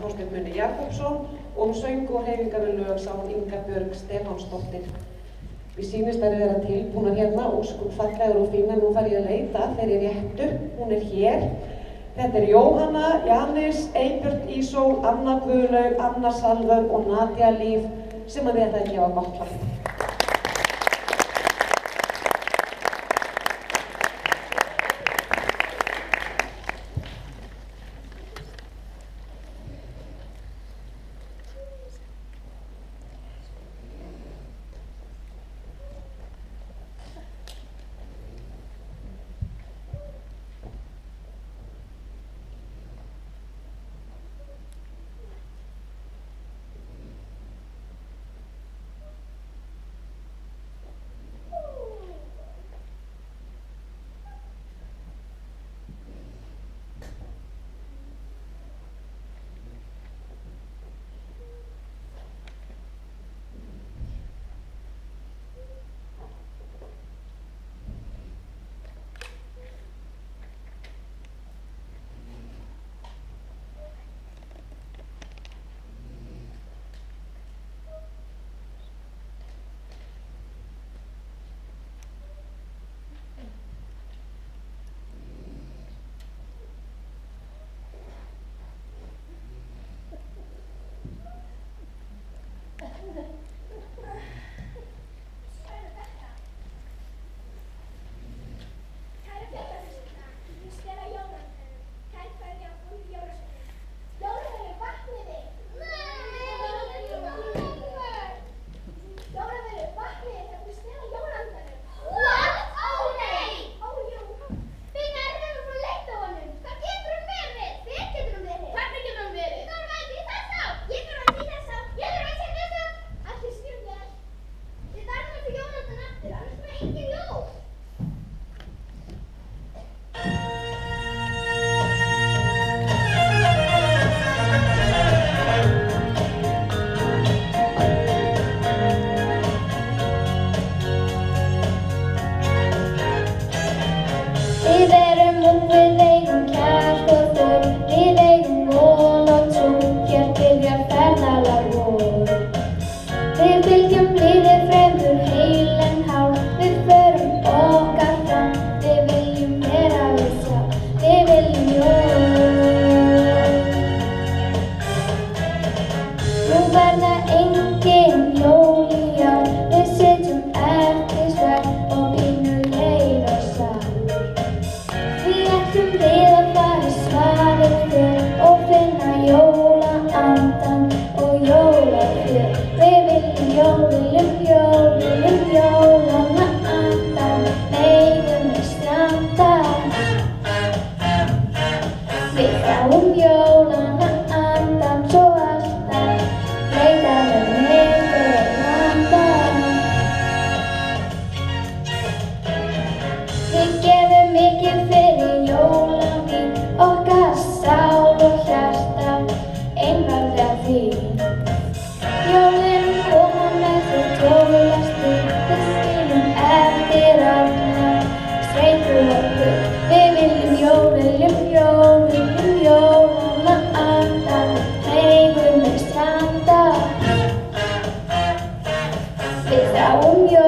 Þorstein Munni Jakobsson og um söng og hreyfingar við lög sá Inga Björg Stefánsdóttir. Við sýnist að erum tilbúna hérna, óskum fallegur og fína, nú þarf ég að leita þeirri réttu, hún er hér. Þetta er Jóhanna, Janis, Eibjörn Ísól, Anna Guðlaug, Anna Salvör og Nadja Líf sem að ætlaði að gefa gott hlagt. aún yo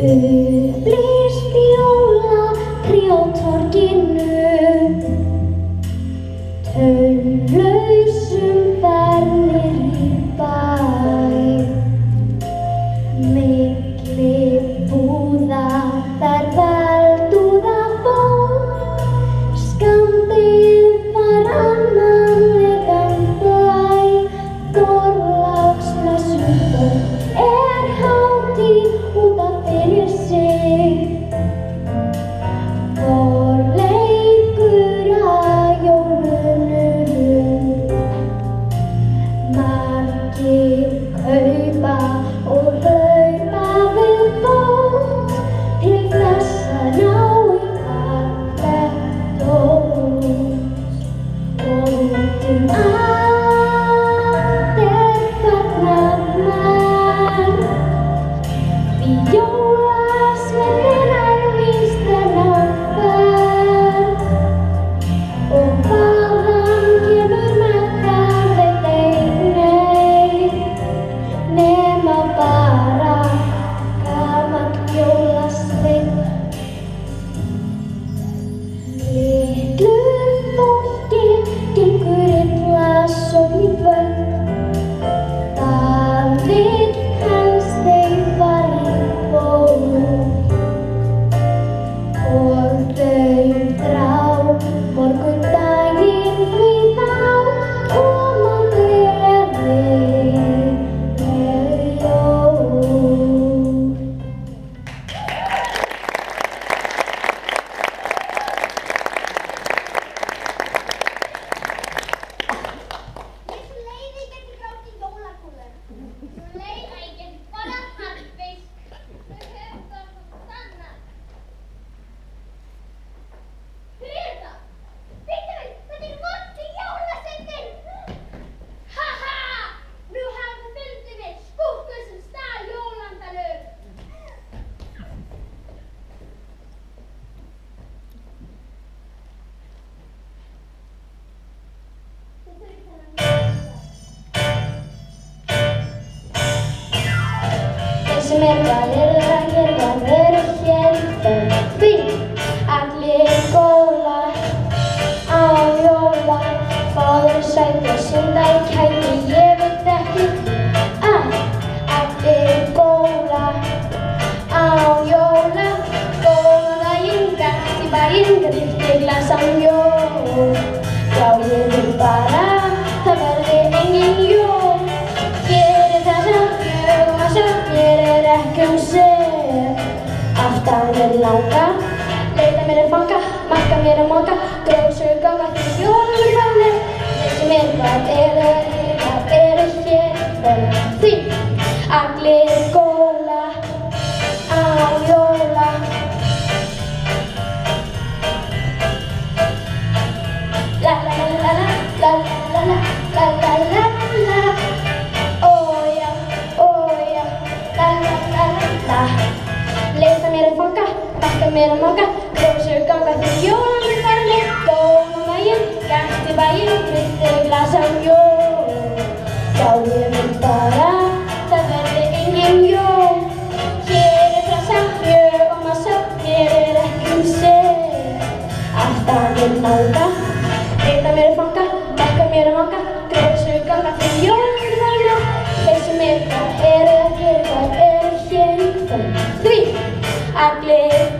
Ublýst fjóla trjótorginu stráka Leita mér að fanga, makka mér að maka Gróðsögur ganga því fjóðum við fannir Þessi minn hvað er það meira manga, rósur ganga því jólum farleg, góðum mægir, gætti bægir, vilti glasa um jól. Sjáðu mig bara, það verði engin jól. Hér er frasa, mjög og massa, mér er ekki um sig. Alltaf er nálga, reynda mér að fanga, dekka mér að manga, rósur ganga því jólum farleg, þessu mér hvað er að hér, hvað er að hér, því að gleð.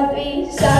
I'll be sorry.